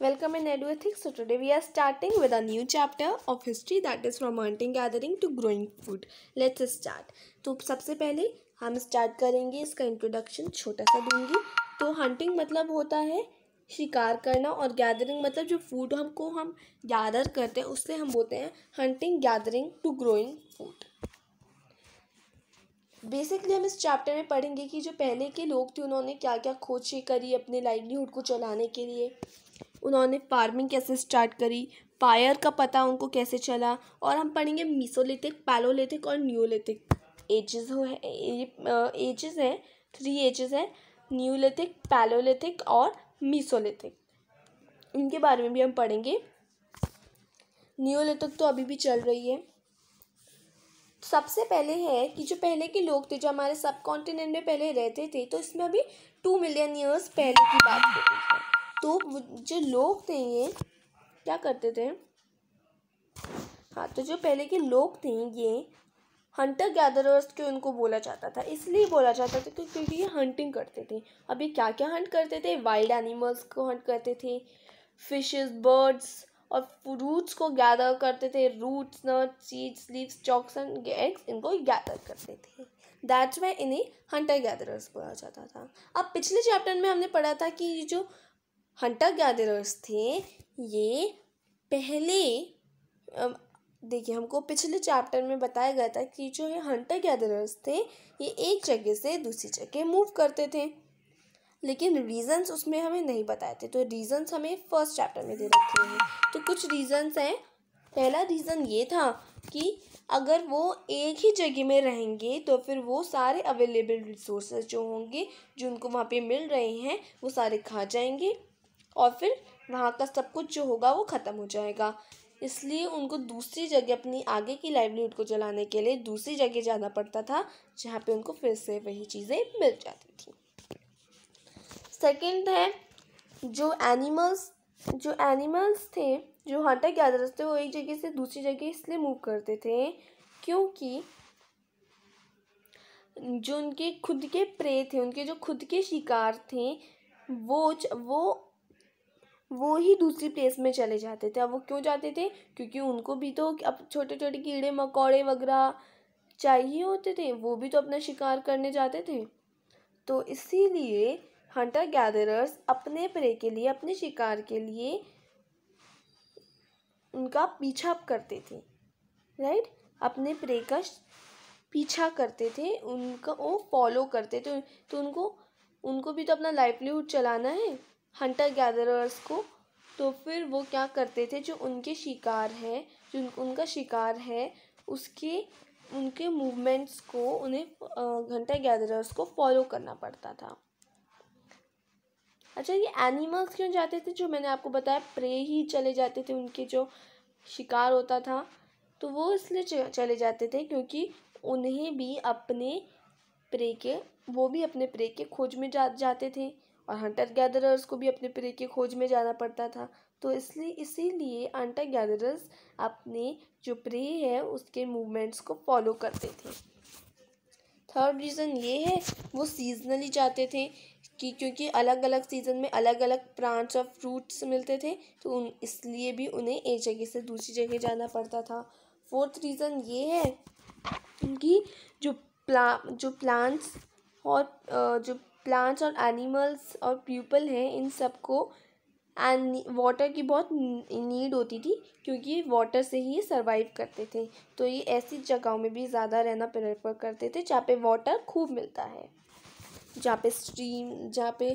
Welcome in EduEthics. So, today we are starting with a new chapter of history that is from hunting gathering to growing food. Let's start. तो सबसे पहले हम start करेंगे इसका introduction छोटा सा दूँगी तो हंटिंग मतलब होता है शिकार करना और गैदरिंग मतलब जो फ़ूड हमको हम गैदर करते हैं, उससे हम बोलते हैं hunting gathering to growing food basically हम इस चैप्टर में पढ़ेंगे कि जो पहले के लोग थे, उन्होंने क्या क्या खोजें करी अपने लाइवलीहुड को चलाने के लिए उन्होंने फ़ार्मिंग कैसे स्टार्ट करी, फायर का पता उनको कैसे चला, और हम पढ़ेंगे मीसोलिथिक पैलोलिथिक और न्यूलिथिक एजेस हो है एजेस हैं थ्री एजेस हैं न्यूलिथिक पैलोलिथिक और मीसोलिथिक इनके बारे में भी हम पढ़ेंगे। न्यूलिथिक तो अभी भी चल रही है। सबसे पहले है कि जो पहले के लोग थे, जो हमारे सब कॉन्टिनेंट में पहले रहते थे तो इसमें अभी टू मिलियन ईयर्स पहले की बात हो रही है। तो जो लोग थे ये। क्या करते थे? हाँ तो जो पहले के लोग थे ये हंटर गैदरर्स के उनको बोला जाता था। इसलिए बोला जाता था क्योंकि ये हंटिंग करते थे। अभी क्या क्या हंट करते थे? वाइल्ड एनिमल्स को हंट करते थे फिशेस बर्ड्स और फ्रूट्स को गैदर करते थे। Roots nuts seeds leaves stalks and eggs इनको गैदर करते थे। दैट्स वाई इन्हें हंटर गैदरर्स बोला जाता था। अब पिछले चैप्टर में हमने पढ़ा था कि ये जो हंटर गैदरर्स थे, ये पहले देखिए हमको पिछले चैप्टर में बताया गया था कि जो ये हंटर गैदरर्स थे, ये एक जगह से दूसरी जगह मूव करते थे। लेकिन रीजंस उसमें हमें नहीं बताए थे तो रीजंस हमें फ़र्स्ट चैप्टर में दे रखे हैं। तो कुछ रीजंस हैं। पहला रीज़न ये था कि अगर वो एक ही जगह में रहेंगे तो फिर वो सारे अवेलेबल रिसोर्सेज जो होंगे, जो उनको वहाँ पे मिल रहे हैं, वो सारे खा जाएँगे। और फिर वहाँ का सब कुछ जो होगा वो ख़त्म हो जाएगा। इसलिए उनको दूसरी जगह अपनी आगे की लाइवलीहुड को चलाने के लिए दूसरी जगह जाना पड़ता था, जहाँ पे उनको फिर से वही चीज़ें मिल जाती थी। सेकंड है, जो एनिमल्स जो एनिमल्स थे, जो हंटर गैदरर्स थे, वो एक जगह से दूसरी जगह इसलिए मूव करते थे क्योंकि जो उनके खुद के प्रे थे, उनके जो खुद के शिकार थे, वो वो वो ही दूसरी प्लेस में चले जाते थे। अब वो क्यों जाते थे? क्योंकि उनको भी तो अब छोटे छोटे कीड़े, मकोड़े वगैरह चाहिए होते थे। वो भी तो अपना शिकार करने जाते थे। तो इसीलिए हंटर गैदरर्स अपने प्रे के लिए, अपने शिकार के लिए उनका पीछा करते थे। राइट अपने प्रे का पीछा करते थे, उनका वो फॉलो करते थे। तो उनको उनको भी तो अपना लाइवलीहुड चलाना है। हंटर गैदरर्स को तो फिर वो क्या करते थे, जो उनके शिकार है, जो उनका शिकार है, उसके, उनके मूवमेंट्स को उन्हें घंटा गैदरर्स को फॉलो करना पड़ता था। अच्छा ये एनिमल्स क्यों जाते थे, जो मैंने आपको बताया प्रे ही चले जाते थे उनके जो शिकार होता था तो वो इसलिए चले जाते थे क्योंकि उन्हें भी अपने प्रे के, वो भी अपने प्रे के खोज में जा, जाते थे। और हंटर गैदरर्स को भी अपने प्रे की खोज में जाना पड़ता था। तो इसलिए, इसीलिए हंटर गैदरर्स अपने जो प्रे है, उसके मूवमेंट्स को फॉलो करते थे। थर्ड रीज़न ये है, वो सीजनली जाते थे कि क्योंकि अलग अलग सीज़न में अलग अलग प्लांट्स और फ्रूट्स मिलते थे तो उन, इसलिए भी उन्हें एक जगह से दूसरी जगह जाना पड़ता था। फोर्थ रीज़न ये है कि जो प्ला जो प्लांट्स और जो प्लांट्स और एनिमल्स और पीपल हैं, इन सबको एंड वाटर की बहुत नीड होती थी, क्योंकि वाटर से ही सर्वाइव करते थे। तो ये ऐसी जगहों में भी ज़्यादा रहना प्रेफर करते थे, जहाँ पे वाटर खूब मिलता है। जहाँ पे स्ट्रीम जहाँ पे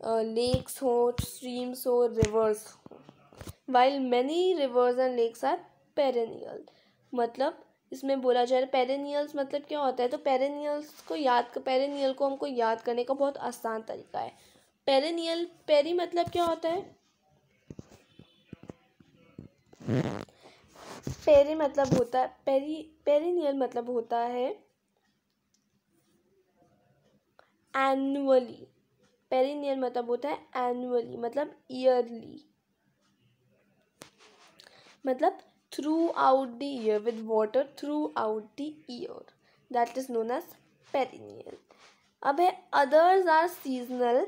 लेक्स हो स्ट्रीम्स हो रिवर्स हो। While many rivers and lakes are perennial मतलब इसमें बोला जा रहा है पेरेनियल्स मतलब क्या होता है? तो पेरेनियल्स को याद पेरेनियल को हमको याद करने का बहुत आसान तरीका है। पेरेनियल पेरी मतलब क्या होता है? पेरी मतलब होता है पेरी पेरिनियल मतलब होता है एनुअली पेरिनियल मतलब होता है एनुअली मतलब ईयरली मतलब throughout the year with water throughout the year that is known as perennial अब है others are seasonal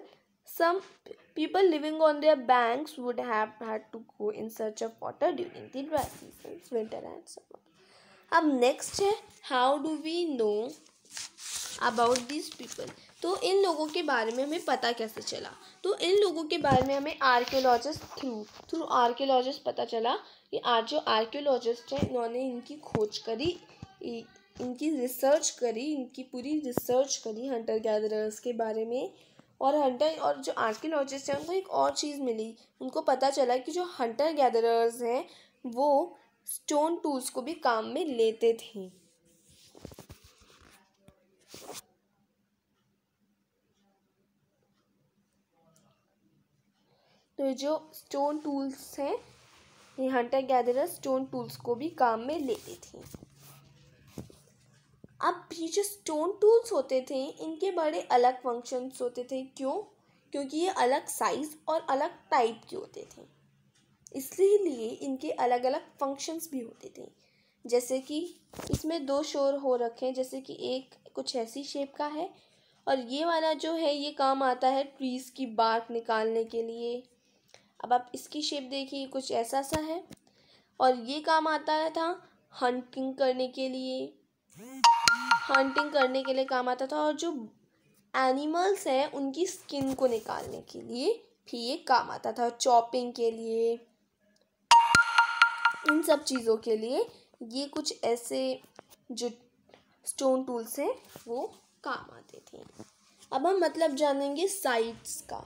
some people living on their banks would have had to go in search of water during the dry seasons winter and summer अब next है how do we know about this people तो इन लोगों के बारे में हमें पता कैसे चला तो इन लोगों के बारे में हमें आर्कियोलॉजिस्ट थ्रू थ्रू आर्कियोलॉजिस्ट पता चला कि आज जो आर्कियोलॉजिस्ट हैं, इन्होंने इनकी खोज करी इनकी रिसर्च करी, इनकी पूरी रिसर्च करी हंटर गैदरर्स के बारे में। और हंटर और जो आर्कियोलॉजिस्ट हैं, उनको एक और चीज़ मिली। उनको पता चला कि जो हंटर गैदरर्स हैं, वो स्टोन टूल्स को भी काम में लेते थे। तो जो स्टोन टूल्स हैं हंटर गैदरर स्टोन टूल्स को भी काम में लेते थे। अब ये जो स्टोन टूल्स होते थे, इनके बड़े अलग फ़ंक्शंस होते थे। क्यों? क्योंकि ये अलग साइज़ और अलग टाइप के होते थे। इसलिए लिए इनके अलग अलग फ़ंक्शंस भी होते थे। जैसे कि इसमें दो शोर हो रखे हैं, जैसे कि एक कुछ ऐसी शेप का है, और ये वाला जो है, ये काम आता है ट्रीज़ की बार्क निकालने के लिए। अब आप इसकी शेप देखिए, कुछ ऐसा सा है। और ये काम आता था हंटिंग करने के लिए। हंटिंग करने के लिए काम आता था और जो एनिमल्स हैं, उनकी स्किन को निकालने के लिए भी ये काम आता था। चॉपिंग के लिए, इन सब चीज़ों के लिए ये कुछ ऐसे जो स्टोन टूल्स हैं, वो काम आते थे। अब हम मतलब जानेंगे साइट्स का।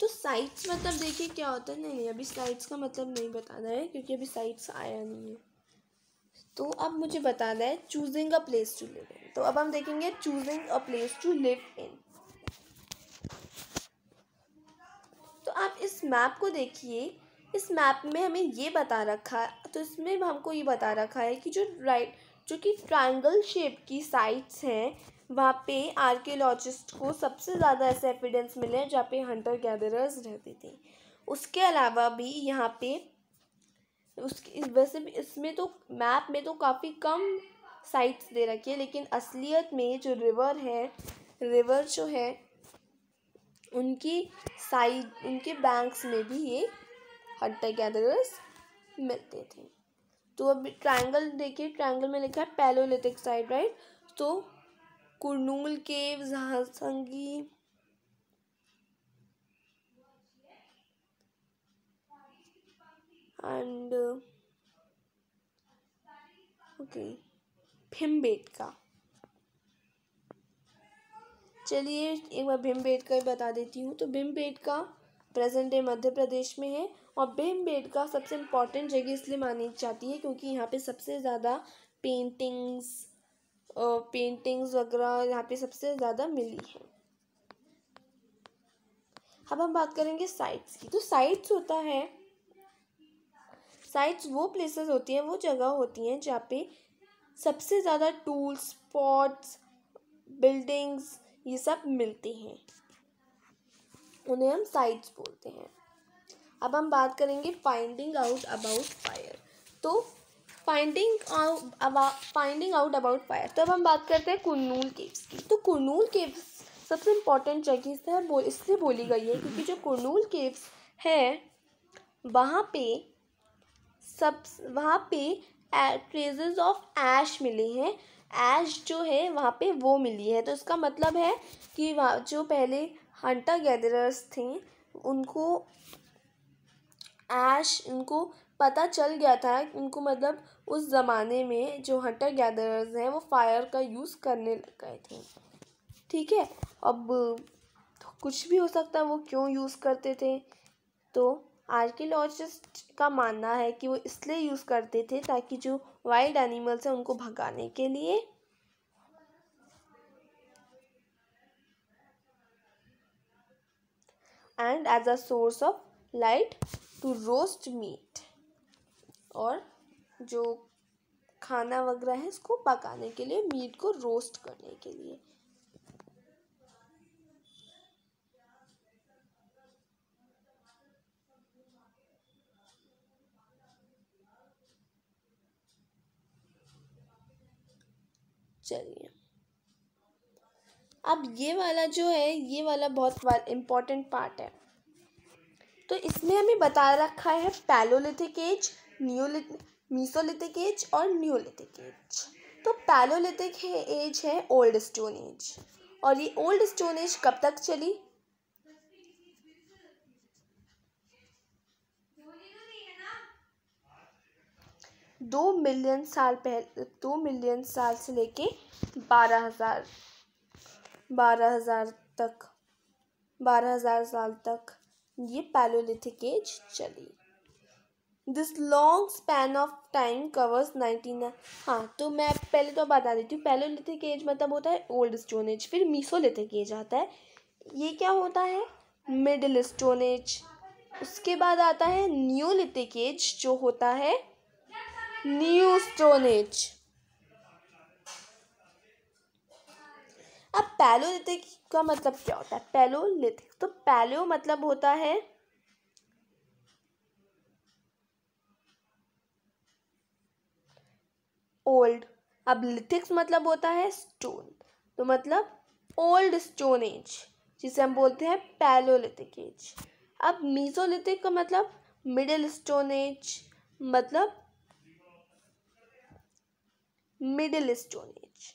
तो साइट्स मतलब देखिए क्या होता है? नहीं नहीं, अभी साइट्स का मतलब नहीं बताना है, क्योंकि अभी साइट्स आया नहीं है। तो अब मुझे बताना है choosing a place to live in तो अब हम देखेंगे choosing a place to live in तो आप इस मैप को देखिए। इस मैप में हमें ये बता रखा है तो इसमें हमको ये बता रखा है कि जो राइट जो कि ट्रायंगल शेप की साइट्स हैं वहाँ पे आर्कियोलॉजिस्ट को सबसे ज़्यादा ऐसे एविडेंस मिले हैं जहाँ पे हंटर गैदरर्स रहते थे। उसके अलावा भी यहाँ पे उसकी वैसे भी इसमें तो मैप में तो काफ़ी कम साइट्स दे रखी है, लेकिन असलियत में जो रिवर है रिवर जो है, उनकी साइड उनके बैंक्स में भी ये हंटर गैदरर्स मिलते थे। तो अब ट्रायंगल देखिए ट्रायंगल में लिखा है पैलोलिथिक साइड राइट तो कुरनूल केव्स हसंगी एंड ओके भीमबेटका चलिए, एक बार भीमबेटका बता देती हूँ। तो भीमबेटका प्रेजेंट डे मध्य प्रदेश में है और भीमबेटका सबसे इंपॉर्टेंट जगह इसलिए मानी जाती है क्योंकि यहाँ पे सबसे ज़्यादा पेंटिंग्स पेंटिंग्स वगैरह यहाँ पे सबसे ज़्यादा मिली है। अब हम बात करेंगे साइट्स की। तो साइट्स होता है साइट्स वो प्लेसेस होती हैं, वो जगह होती हैं जहाँ पे सबसे ज़्यादा टूल्स स्पॉट्स बिल्डिंग्स ये सब मिलते हैं। उन्हें हम साइट्स बोलते हैं। अब हम बात करेंगे फाइंडिंग आउट अबाउट फायर तो finding finding out about fire तो अब हम बात करते हैं कुरनूल केव्स की। तो कुरनूल केव्स सबसे इंपॉर्टेंट जगह से बोल, इसलिए बोली गई है क्योंकि जो कुरनूल केव्स है, वहाँ पे सब, वहाँ पे ट्रेजेस ऑफ़ ऐश मिले हैं। ऐश जो है, वहाँ पे वो मिली है। तो इसका मतलब है कि वहाँ, जो पहले हंटर गैदरर्स थे, उनको ऐश उनको पता चल गया था उनको मतलब उस ज़माने में जो हंटर गैदरर्स हैं, वो फायर का यूज़ करने लग गए थे। ठीक है? अब कुछ भी हो सकता है वो क्यों यूज़ करते थे? तो आर्कियोलॉजिस्ट का मानना है कि वो इसलिए यूज़ करते थे ताकि जो वाइल्ड एनिमल्स हैं उनको भगाने के लिए and as a source of light to roast meat और जो खाना वगैरह है इसको पकाने के लिए, मीट को रोस्ट करने के लिए। चलिए। अब ये वाला जो है, ये वाला बहुत इम्पोर्टेंट पार्ट है। तो इसमें हमें बता रखा है Palaeolithic age neolith, Mesolithic age और न्यूलिथिक एज। तो पैलोलिथिक है, एज है ओल्ड स्टोन एज। और ये ओल्ड स्टोन एज कब तक चली? दो मिलियन साल पहले, दो मिलियन साल से लेके बारह हज़ार बारह हज़ार तक, बारह हज़ार साल तक ये पैलोलिथिक एज चली। This long span of time covers nineteen हाँ तो मैं पहले तो बता देती हूँ पैलोलिथिक एज मतलब होता है ओल्ड स्टोन एज फिर मीसोलिथिक एज आता है। ये क्या होता है? मिडिल स्टोन एज उसके बाद आता है न्यूलिथिक एज जो होता है न्यू स्टोन एज अब पैलोलिथिक का मतलब क्या होता है? पैलोलिथिक तो पैलो मतलब होता है ओल्ड। अब लिथिक्स मतलब होता है स्टोन। तो मतलब ओल्ड स्टोन एज, जिसे हम बोलते हैं पैलोलिथिक एज। अब मीजोलिथिक का मतलब मिडिल स्टोन एज मतलब middle stone age,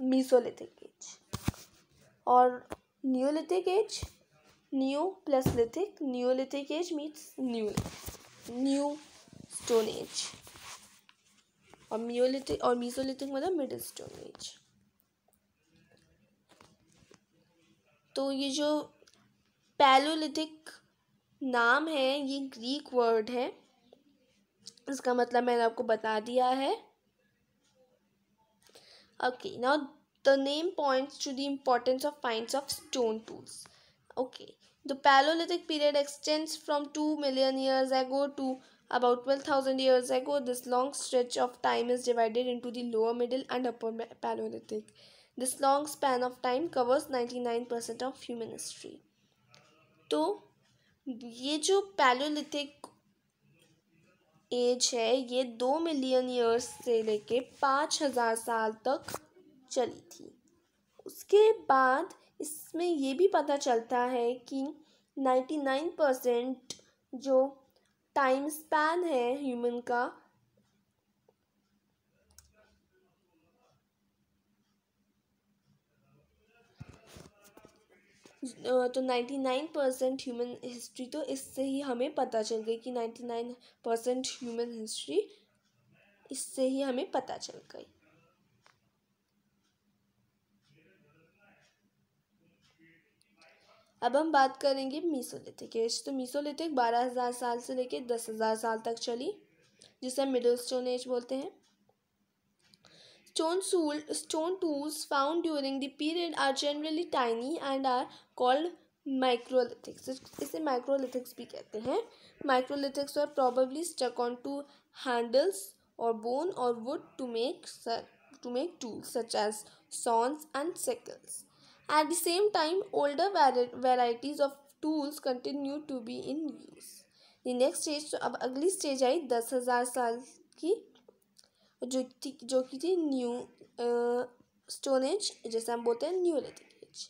Mesolithic age. और Neolithic age, new plus lithic, Neolithic age means new new stone age. और मियोलिथिक और मीसोलिथिक मतलब मिडिल स्टोन एज तो ये जो पैलोलिथिक नाम है, ये ग्रीक वर्ड है। इसका मतलब मैंने आपको बता दिया है। Okay now the name points to the importance of finds of stone tools okay the Palaeolithic period extends from two million years ago to about 12,000 years ago. This long stretch of time is divided into the lower, middle, and upper Paleolithic. This long span of time covers 99% of human history. तो ये जो palaeolithic age है ये दो million years से लेके पाँच हज़ार साल तक चली थी उसके बाद इसमें ये भी पता चलता है कि नाइन्टी नाइन परसेंट जो टाइम स्पैन है ह्यूमन का। तो ninety nine percent human history तो इससे ही हमें पता चल गई कि ninety nine percent human history, इससे ही हमें पता चल गई। अब हम बात करेंगे मीसोलिथिक एज तो मीसोलिथिक बारह हज़ार साल से लेकर दस हज़ार साल तक चली, जिसे हम मिडल स्टोन एज बोलते हैं। Stone soul stone tools found during the period are generally tiny and are called microlithics इसे माइक्रोलिथिक्स भी कहते हैं। Microlithics are probably stuck on to handles और बोन और wood to make to make tools such as सॉन्स and sickles at the same time older varieties of tools continue to be in use. The next stage तो अब अगली stage I, दस हज़ार साल की, जो थी, जो कि थी न्यू स्टोनेज जैसे हम बोलते हैं Neolithic age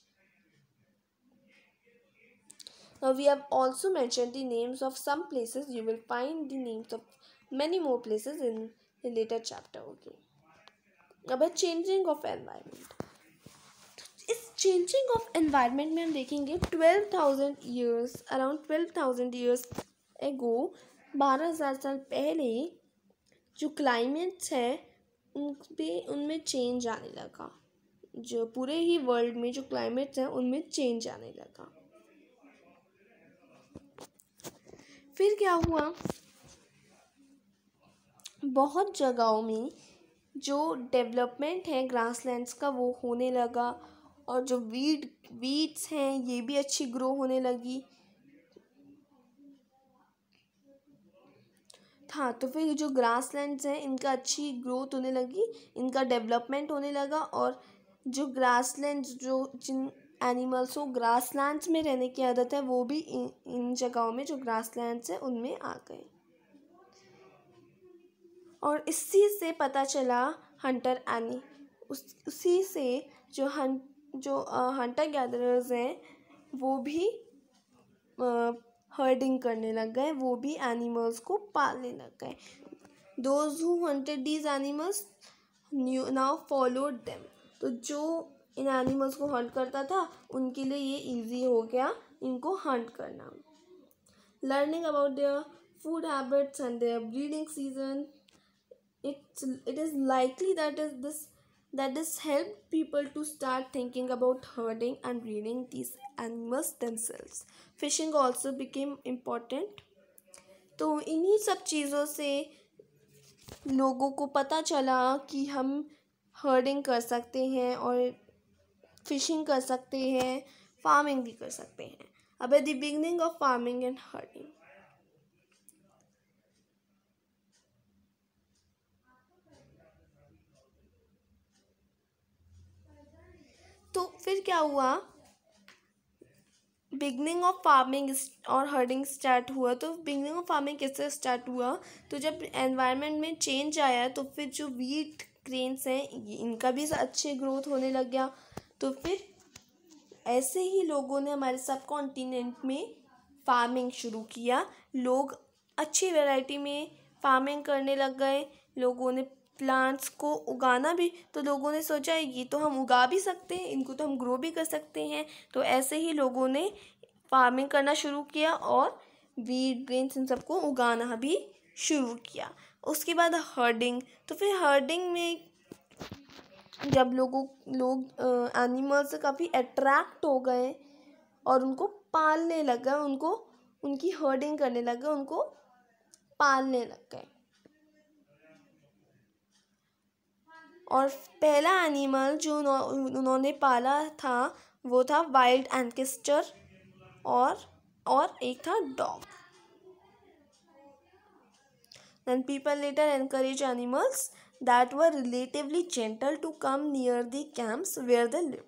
now we have also mention the names of some places you will find the names of many more places in later chapter okay अब है चेंजिंग ऑफ़ एनवायरमेंट इस ऑफ़ environment में हम देखेंगे twelve thousand years around twelve thousand years ago बारह हज़ार साल पहले जो क्लाइमेट्स हैं, उन पर उनमें चेंज आने लगा। जो पूरे ही वर्ल्ड में जो क्लाइमेट्स हैं, उनमें चेंज आने लगा। फिर क्या हुआ? बहुत जगहों में जो डेवलपमेंट है ग्रासलैंड्स का वो होने लगा। और जो वीड वीड्स हैं, ये भी अच्छी ग्रो होने लगी। हाँ तो फिर जो ग्रास लैंड्स हैं, इनका अच्छी ग्रोथ होने लगी, इनका डेवलपमेंट होने लगा और जो ग्रास लैंड्स जो जिन एनिमल्स को ग्रास लैंड्स में रहने की आदत है, वो भी इन इन जगहों में जो ग्रास लैंड्स हैं, उनमें आ गए। और इसी से पता चला हंटर एनी उस, उसी से जो हन जो हंटर गैदरर्स हैं, वो भी हर्डिंग करने लग गए, वो भी एनिमल्स को पालने लग गए। Those who hunted these animals now followed them तो जो इन एनिमल्स को हंट करता था, उनके लिए ये इजी हो गया इनको हंट करना। Learning about their food habits and their breeding season it's it is likely that is this that this helped people to start thinking about herding and breeding these animals themselves. Fishing also became important. तो इन्हीं सब चीज़ों से लोगों को पता चला कि हम हर्डिंग कर सकते हैं और फिशिंग कर सकते हैं फ़ार्मिंग भी कर सकते हैं अब the beginning of farming and herding तो फिर क्या हुआ? बिगनिंग ऑफ़ फ़ार्मिंग और हर्डिंग स्टार्ट हुआ। तो बिगनिंग ऑफ़ फ़ार्मिंग कैसे स्टार्ट हुआ? तो जब एनवायरनमेंट में चेंज आया तो फिर जो वीट ग्रेन्स हैं इनका भी अच्छे ग्रोथ होने लग गया। तो फिर ऐसे ही लोगों ने हमारे सब कॉन्टिनेंट में फ़ार्मिंग शुरू किया। लोग अच्छी वैरायटी में फ़ार्मिंग करने लग गए। लोगों ने प्लांट्स को उगाना भी तो लोगों ने सोचा है ये तो हम उगा भी सकते हैं, इनको तो हम ग्रो भी कर सकते हैं। तो ऐसे ही लोगों ने फ़ार्मिंग करना शुरू किया और वीट ग्रेन्स इन सबको उगाना भी शुरू किया। उसके बाद हर्डिंग तो फिर हर्डिंग में जब लोगों, लोग एनिमल्स काफ़ी अट्रैक्ट हो गए और उनको पालने लग गए उनको, उनकी हर्डिंग करने लग गए उनको पालने लग गए। और पहला एनिमल जो उन्होंने पाला था, वो था वाइल्ड एंकिस्टर और और एक था dog then people later encourage animals that were relatively gentle to come near the camps where the live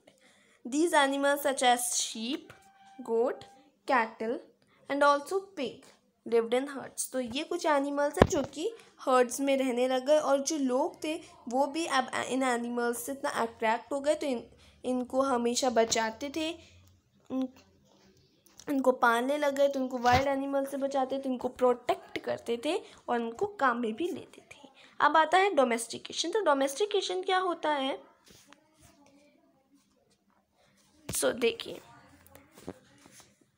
these animals such as sheep goat cattle and also pig lived in herds तो ये कुछ animals हैं जो कि hertz में रहने लग गए और जो लोग थे वो भी अब इन एनिमल्स से इतना अट्रैक्ट हो गए तो इन इनको हमेशा बचाते थे। इन, इनको पालने लग गए तो इनको वाइल्ड एनिमल से बचाते थे इनको प्रोटेक्ट करते थे और इनको काम में भी लेते थे। अब आता है डोमेस्टिकेशन तो डोमेस्टिकेशन क्या होता है? सो so, देखिए।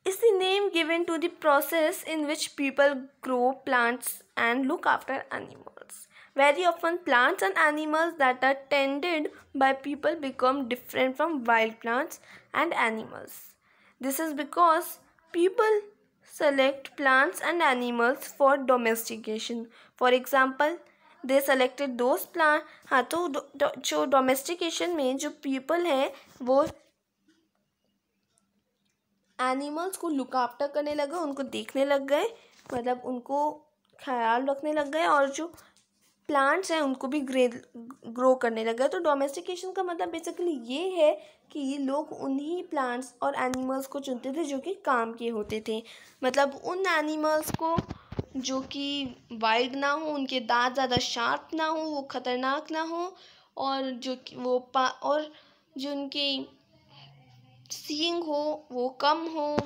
is the name given to the process in which people grow plants and look after animals. Very often, plants and animals that are tended by people become different from wild plants and animals. This is because people select plants and animals for domestication. For example, they selected those plant हाँ तो जो domestication में जो people है वो animals को look after करने लगे, उनको देखने लग गए मतलब उनको ख्याल रखने लग गए और जो प्लांट्स हैं, उनको भी ग्रे ग्रो करने लग गए। तो डोमेस्टिकेशन का मतलब बेसिकली ये है कि ये लोग उन्हीं प्लांट्स और एनिमल्स को चुनते थे जो कि काम के होते थे। मतलब उन एनिमल्स को जो कि वाइल्ड ना हो, उनके दांत ज़्यादा शार्प ना हो, वो ख़तरनाक ना हो, और जो कि वो पा, और जो उनकी सींग हो, वो कम हो,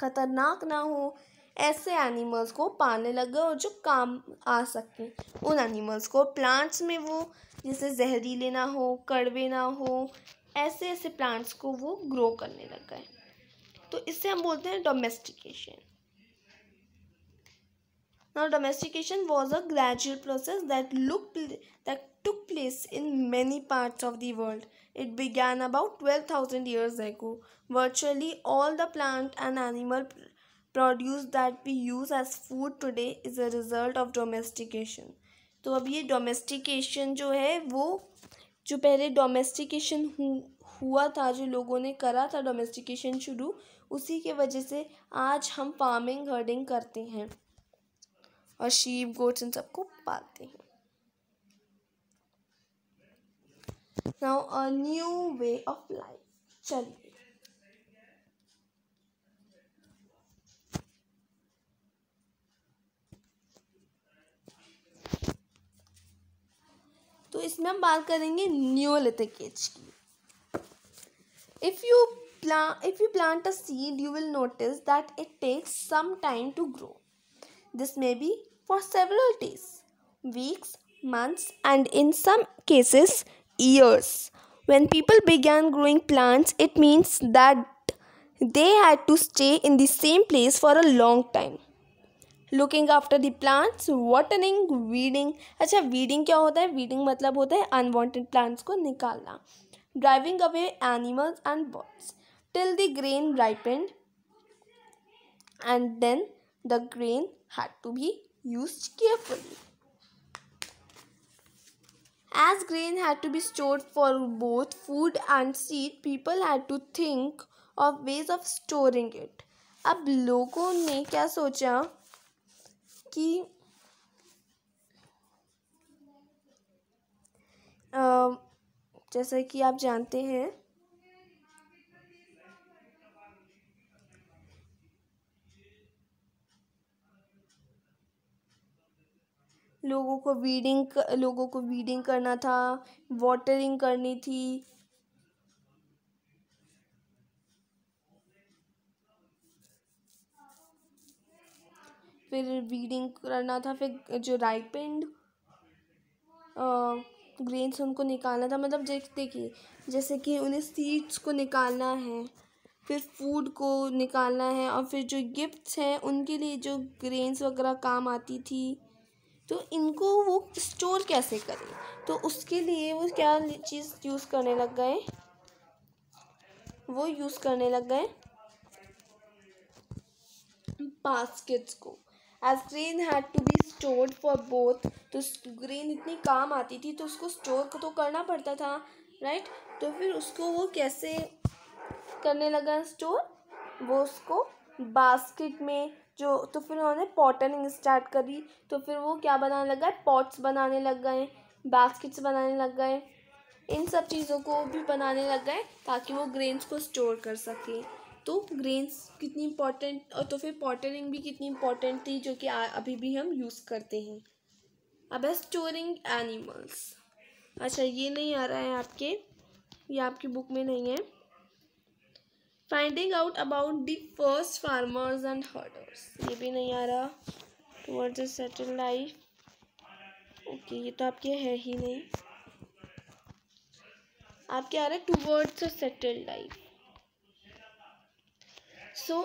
ख़तरनाक ना हो, ऐसे एनिमल्स को पालने लग गए और जो काम आ सकें। उन एनिमल्स को प्लांट्स में वो, जैसे जहरीले ना हो, कड़वे ना हो, ऐसे ऐसे प्लांट्स को वो ग्रो करने लग गए। तो इससे हम बोलते हैं domestication now domestication was a gradual process that look that took place in many parts of the world. It began about 12,000 years ago. Virtually all the plant and animal produce that we use as food today is a result of domestication. तो अब ये domestication जो है वो जो पहले domestication हुआ था जो लोगों ने करा था डोमेस्टिकेशन शुरू उसी के वजह से आज हम फ़ार्मिंग हर्डिंग करते हैं और शीप गोट्स इन सबको पालते हैं now, a new way of life. चलिए। तो इसमें हम बात करेंगे न्यूलिथिक एज की। If you plant if you plant a seed you will notice that it takes some time to grow this may be for several days weeks months and in some cases years when people began growing plants it means that they had to stay in the same place for a long time looking after the plants watering weeding अच्छा weeding क्या होता है weeding मतलब होता है unwanted plants को निकालना driving away animals and birds till the grain ripened and then the grain had to be used carefully. As grain had to be stored for both food and seed, people had to think of ways of storing it. अब लोगों ने क्या सोचा कि जैसा कि आप जानते हैं लोगों को वीडिंग लोगों को वीडिंग करना था वाटरिंग करनी थी। फिर वीडिंग करना था, फिर जो राइपेंड ग्रेन्स उनको निकालना था मतलब देखिए, जैसे कि उन्हें सीड्स को निकालना है, फिर फ़ूड को निकालना है, और फिर जो गिफ्ट्स हैं, उनके लिए जो ग्रेन्स वगैरह काम आती थी तो इनको वो स्टोर कैसे करें? तो उसके लिए वो क्या चीज़ यूज़ करने लग गए? वो यूज़ करने लग गए बास्केट्स को। As grain had to be stored for both तो ग्रेन इतनी काम आती थी तो उसको स्टोर तो करना पड़ता था राइट तो फिर उसको वो कैसे करने लगा स्टोर वो उसको बास्केट में जो तो फिर उन्होंने पॉटनिंग स्टार्ट करी तो फिर वो क्या बनाने लग गए पॉट्स बनाने लग गए बास्केट्स बनाने लग गए, इन सब चीज़ों को भी बनाने लग गए, ताकि वो ग्रेन्स को स्टोर कर सके। तो ग्रेन्स कितनी इम्पोर्टेंट और तो फिर पॉटनिंग भी कितनी इम्पोर्टेंट थी, जो कि अभी भी हम यूज़ करते हैं। अब है स्टोरिंग एनिमल्स अच्छा ये नहीं आ रहा है आपके, ये आपकी बुक में नहीं है। Finding out about the first farmers and herders ये भी नहीं आ रहा. Towards a settle life okay ये तो आपके है ही नहीं. आपके आ रहा है towards a settle life so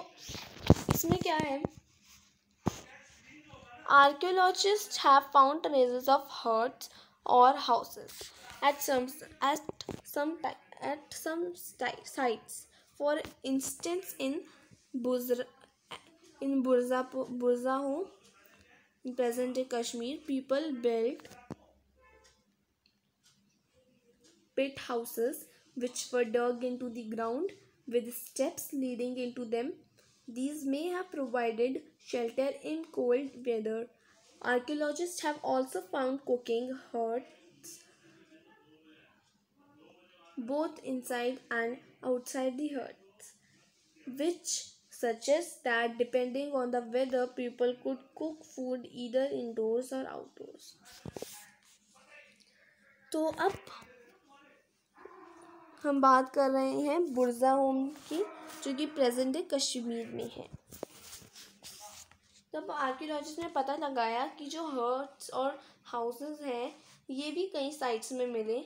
इसमें क्या है? Archaeologists have found traces of huts or houses at some at some at some sites. For instance, in Buzra, in Burza, Burzaho, in present-day Kashmir, people built pit houses which were dug into the ground with steps leading into them. These may have provided shelter in cold weather. Archaeologists have also found cooking hearths both inside and outside the huts, which suggests that depending on the weather, people could cook food either indoors or outdoors. तो अब हम बात कर रहे हैं बुरजा home की जो कि प्रेजेंट डे कश्मीर में है तब आर्कियोलॉजिस्ट ने पता लगाया कि जो हर्ट्स और हाउसेस हैं ये भी कई साइट्स में मिले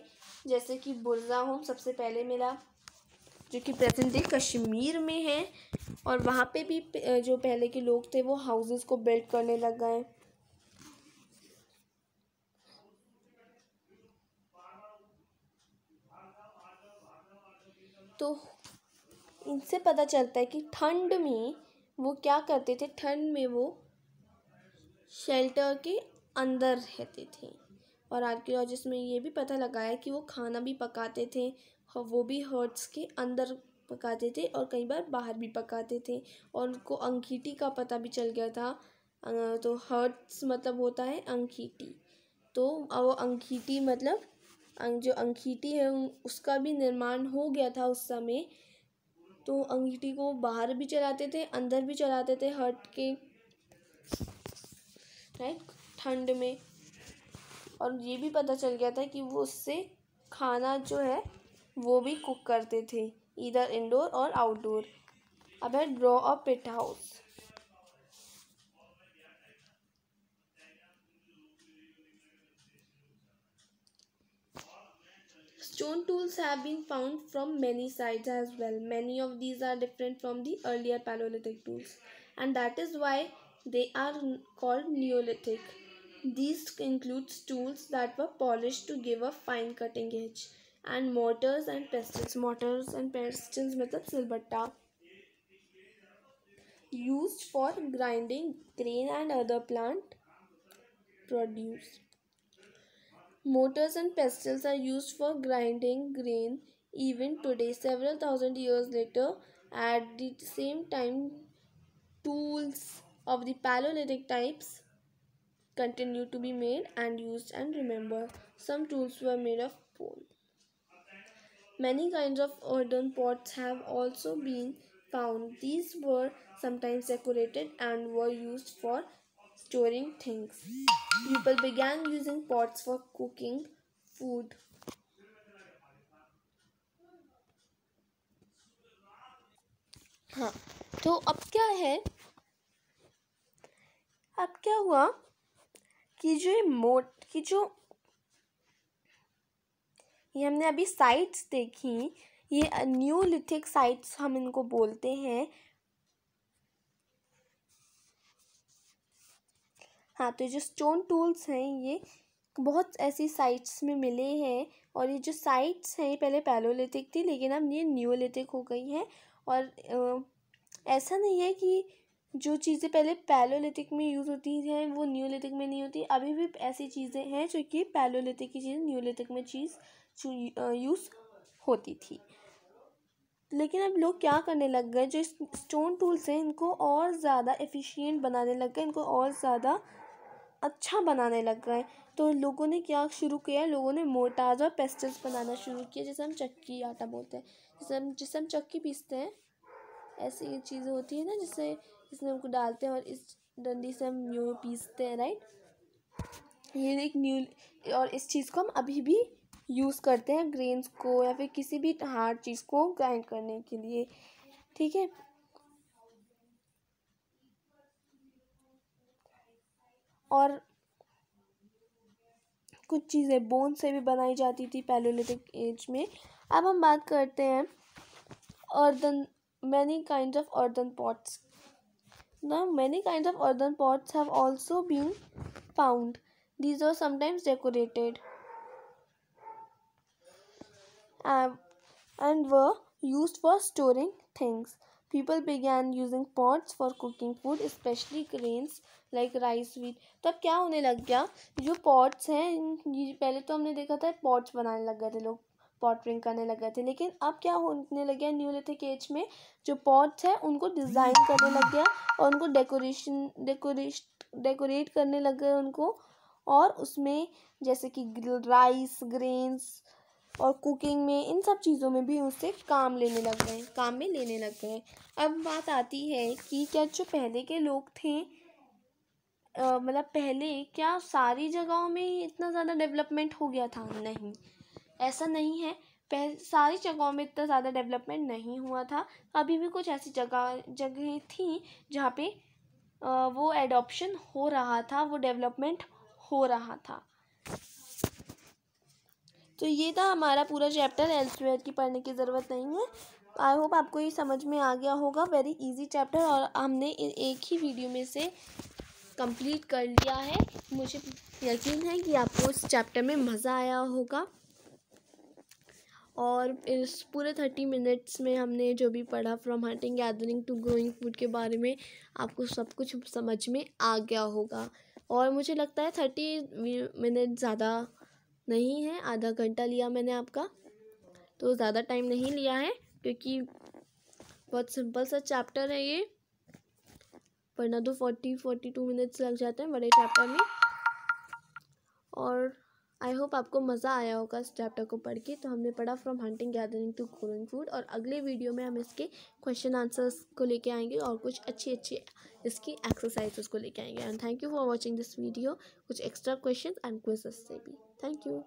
जैसे कि बुरजा होम सबसे पहले मिला जो कि प्रेजेंट डे कश्मीर में है और वहाँ पे भी जो पहले के लोग थे वो हाउसेस को बिल्ड करने लग गए। तो इनसे पता चलता है कि ठंड में वो क्या करते थे? ठंड में वो शेल्टर के अंदर रहते थे। और आर्कियोलॉजिस्ट में ये भी पता लगाया कि वो खाना भी पकाते थे वो भी हर्ट्स के अंदर पकाते थे और कई बार बाहर भी पकाते थे। और उनको अंगीठी का पता भी चल गया था। तो हर्ट्स मतलब होता है अंगीठी। तो वो अंगीठी मतलब जो अंगीठी है उसका भी निर्माण हो गया था उस समय। तो अंगीठी को बाहर भी चलाते थे, अंदर भी चलाते थे हट के। राइट? ठंड में। और ये भी पता चल गया था कि वो उससे खाना जो है वो भी कुक करते थे इधर इंडोर और आउटडोर अब है draw a pit house stone tools have been found from many side as well many of these are different from the earlier Palaeolithic tools and that is why they are called Neolithic these includes tools that were polish to give a fine cutting edge and mortars and pestles. Mortars and pestles मतलब सिलबट्टा used for grinding grain and other plant produce. Mortars and pestles are used for grinding grain even today, several thousand years later. At the same time, tools of the Paleolithic types continue to be made and used. And remember, some tools were made of bone. Many kinds of earthen pots have also been found. These were sometimes decorated and were used for storing things. People began using pots for cooking food. हाँ तो अब क्या है अब क्या हुआ कि जो मोट की जो ये हमने अभी साइट्स देखी। ये न्यूलिथिक साइट्स हम इनको बोलते हैं। हाँ तो जो स्टोन टूल्स हैं, ये बहुत ऐसी साइट्स में मिले हैं और ये जो साइट्स हैं पहले पैलोलिथिक थी, लेकिन अब ये न्यूलिथिक हो गई हैं और ऐसा नहीं है कि जो चीज़ें पहले पैलोलिथिक में यूज़ होती हैं, वो न्यूलिथिक में नहीं होती। अभी भी ऐसी चीज़ें हैं जो कि पैलोलिथिक की चीज़ न्यूलिथिक में चीज़ यूज़ होती थी। लेकिन अब लोग क्या करने लग गए, जो स्टोन टूल्स हैं, इनको और ज़्यादा एफिशिएंट बनाने लग गए, इनको और ज़्यादा अच्छा बनाने लग गए तो लोगों ने क्या शुरू किया, लोगों ने मोटाज और पेस्टल्स बनाना शुरू किया, जैसे हम चक्की आटा बोलते हैं। जैसे हम जिससे हम चक्की पीसते हैं। ऐसी ये चीज़ें होती है ना जिससे इसमें हमको डालते हैं और इस डंडी से हम यूँ पीसते हैं, राइट? ये एक न्यू, और इस चीज़ को हम अभी भी यूज़ करते हैं ग्रेन्स को या फिर किसी भी हार्ड चीज़ को ग्राइंड करने के लिए। ठीक है? और कुछ चीज़ें बोन से भी बनाई जाती थी पैलोलिथिक एज में। अब हम बात करते हैं earthen many kind of earthen pots now many kinds of earthen pots have also been found these are sometimes decorated uh, and were used for storing things. People began using pots for cooking food especially grains like rice wheat तब क्या होने लग गया? जो pots हैं ये पहले तो हमने देखा था पॉट्स बनाने लग गए थे लोग पॉटरिंग करने लग गए थे। लेकिन अब क्या होने लग गया न्यू न्यूलिथिक एज में? जो पॉट्स हैं उनको डिज़ाइन करने लग गया और उनको डेकोरेशन डेकोरेश डेकोरेट करने लग गए उनको। और उसमें जैसे कि राइस ग्रेन्स और कुकिंग में, इन सब चीज़ों में भी उससे काम लेने लग गए, काम में लेने लग गए। अब बात आती है कि क्या जो पहले के लोग थे मतलब पहले क्या सारी जगहों में इतना ज़्यादा डेवलपमेंट हो गया था? नहीं। ऐसा नहीं है। पह, सारी जगहों में इतना ज़्यादा डेवलपमेंट नहीं हुआ था। अभी भी कुछ ऐसी जगह जगह थी जहाँ पे वो एडॉप्शन हो रहा था, वो डेवलपमेंट हो रहा था। तो ये था हमारा पूरा चैप्टर एल्सवेयर की पढ़ने की ज़रूरत नहीं है। आई होप आपको ये समझ में आ गया होगा। वेरी इजी चैप्टर और हमने एक ही वीडियो में से कंप्लीट कर लिया है। मुझे यकीन है कि आपको इस चैप्टर में मज़ा आया होगा। और इस पूरे थर्टी मिनट्स में हमने जो भी पढ़ा from hunting gathering to growing food के बारे में, आपको सब कुछ समझ में आ गया होगा। और मुझे लगता है थर्टी मिनट ज़्यादा नहीं है, आधा घंटा लिया मैंने आपका। तो ज़्यादा टाइम नहीं लिया है, क्योंकि बहुत सिंपल सा चैप्टर है ये। वरना तो फोर्टी फोर्टी टू मिनट्स लग जाते हैं बड़े चैप्टर में। और आई होप आपको मज़ा आया होगा इस चैप्टर को पढ़ के। तो हमने पढ़ा from hunting gathering to growing food और अगले वीडियो में हम इसके क्वेश्चन आंसर्स को लेके आएँगे और कुछ अच्छी अच्छी इसकी एक्सरसाइजेस को लेके आएँगे। And thank you for watching this video कुछ एक्स्ट्रा क्वेश्चन एंड क्विजेस से भी। Thank you